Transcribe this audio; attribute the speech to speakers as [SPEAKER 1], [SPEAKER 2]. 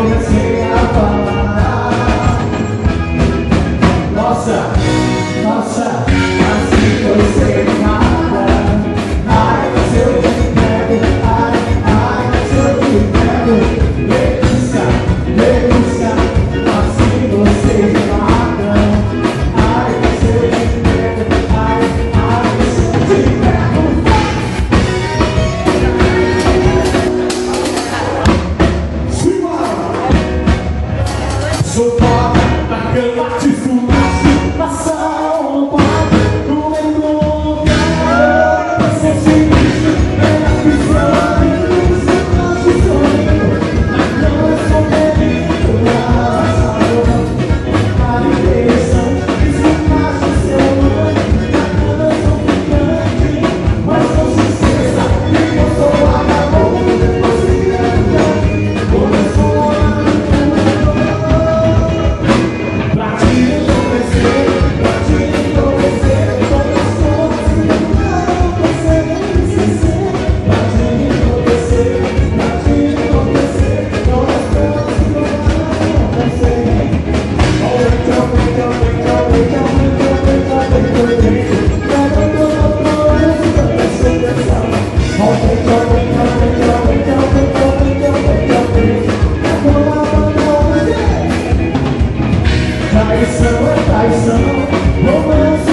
[SPEAKER 1] come and see. Traição traição, romance